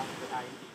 Dr. Hyde.